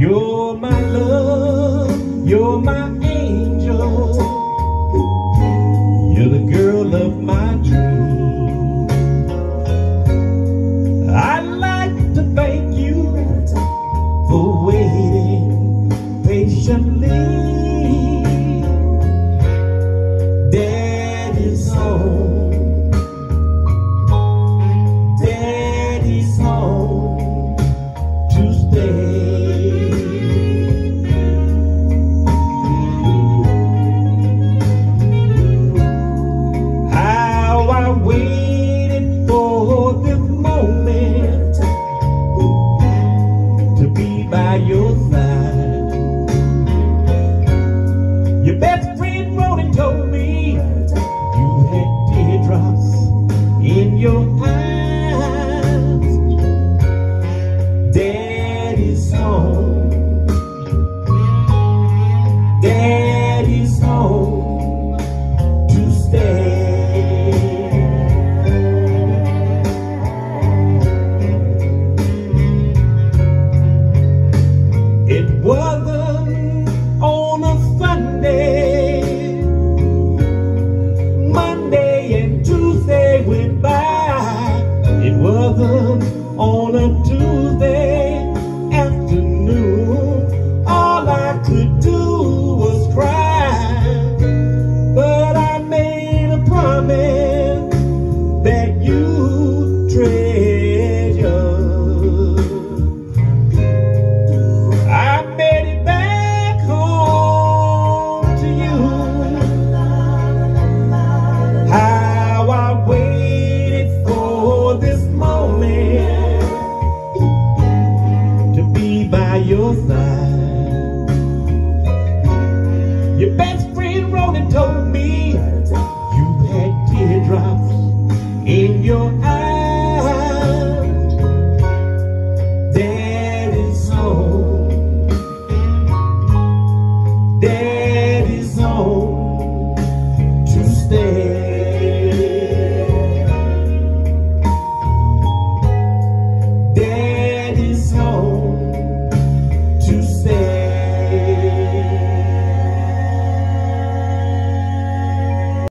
You're my love, you're my angel. You're the girl of my dreams. I'd like to thank you for waiting patiently. Daddy's home. Daddy's home to stay. By your side. Your best friend wrote and told me you had teardrops in your eyes. It wasn't